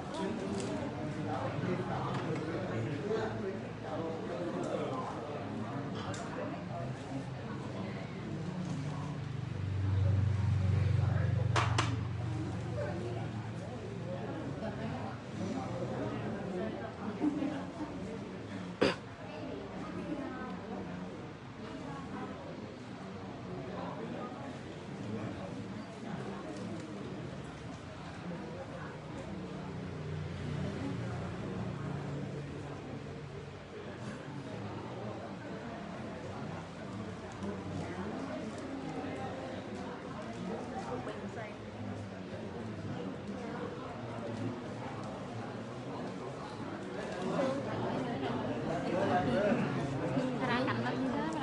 같은데?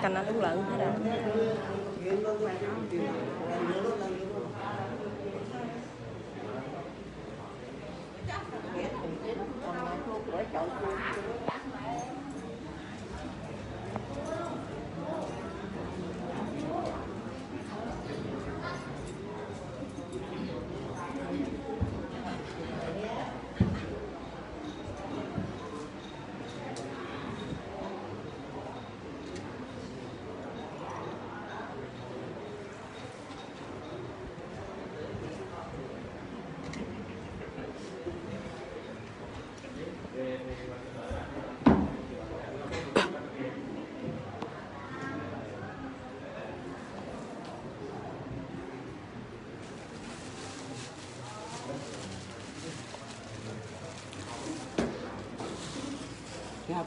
Canh ăn uống lận hết rồi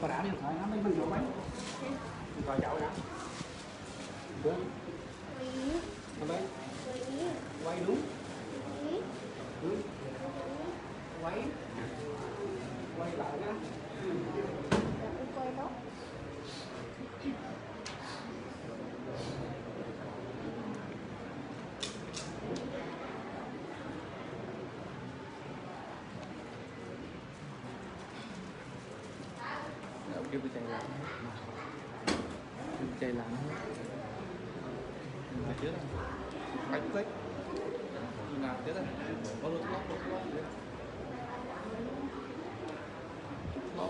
có apa đã điện thoại, nó mới mình vô máy. Coi cháu đã được. Nó đấy quay đúng. Đúng quay. Quay lại đó chạy lại Mà chết rồi Bánh tết mình làm chết rồi Có lúc lóc lúc lóc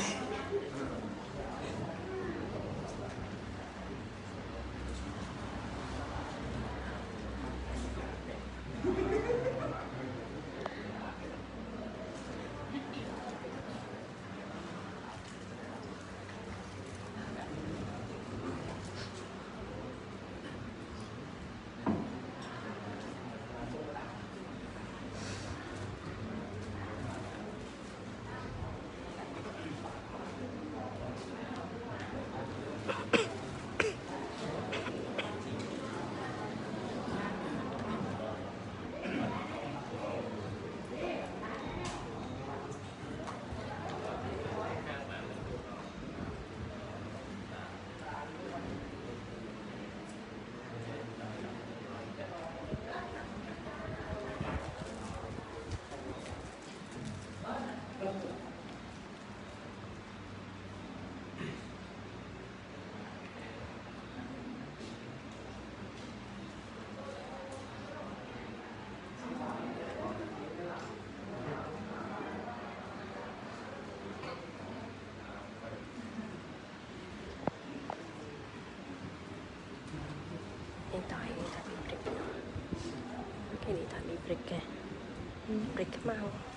My.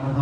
por.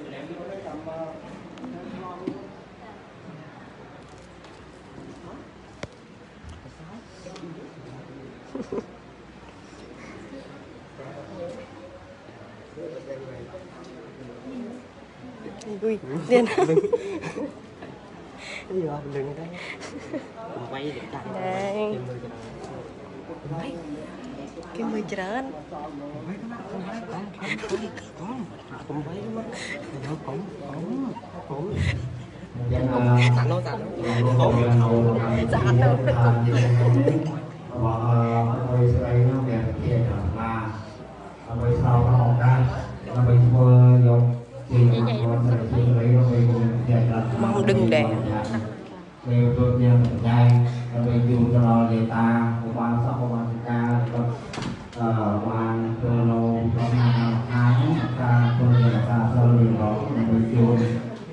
Ui, điên cái gì rồi đừng đây quay để chạy Đây Cái mười trơn tặng tặng đâu. Bọn tôi sẽ nó về kia trở là Bây sau nó ដែរលើពុទ្ធយើងមិនដែរដើម្បីជូនទៅដល់លេតាឧបាសកឧបាសិកាក៏អឺបានធ្វើនៅក្នុងអាហារការធ្វើជាការធ្វើរបស់ដើម្បីជូន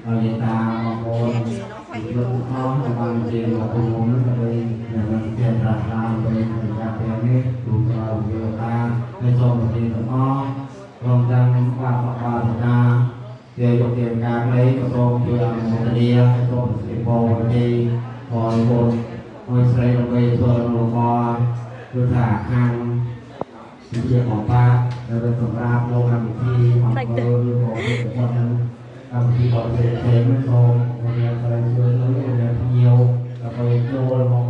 ដល់លេតាបងប្អូនលោកអស់បានជាលោកគុំដើម្បីនឹងជាប្រាថ្នាដើម្បីការពេលនេះទូទៅយើងបាននៅចូលប្រទេសទាំងអស់រំលងបាបបាបតា វាយកទៀមការនៃក៏ព្រមជួយអនុមោទនាឲ្យព្រមសិរីពរទីបងប្អូនមួយស្រីដើម្បីធ្វើរំលងគឺថាខាងជាជាអបាដែលសម្រាប់លោកកម្មវិធីអង្គរយើងបងប្អូននឹងកម្មវិធីបរិយាកាសសូមអរគុណស្រីជួយលោកអ្នកភ្ញៀវដើម្បីចូលមក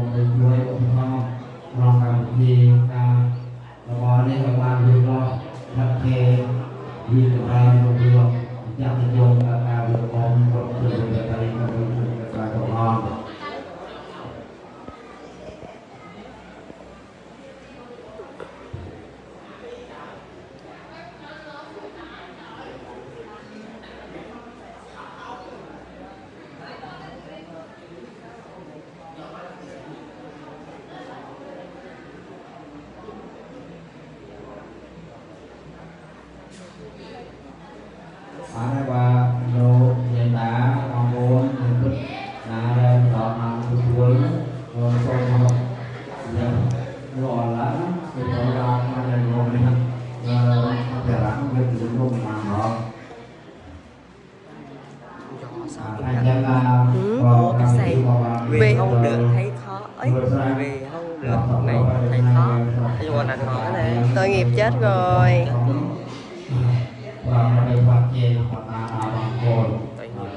nghiệp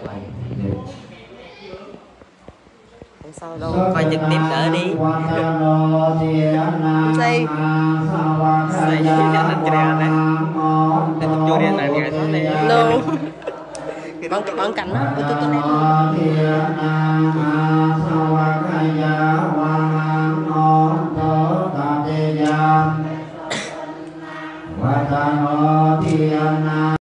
quá không sao đâu coi trực tiếp đỡ đi Say. Say, cho nên cái này này. để tôi vô วัตโนทิยนา